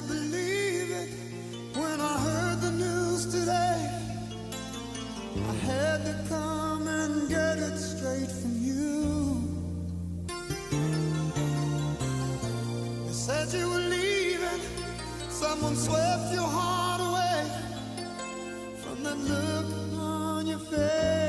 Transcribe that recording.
believe it when I heard the news today. I had to come and get it straight from you. They said you were leaving, someone swept your heart away from that look on your face.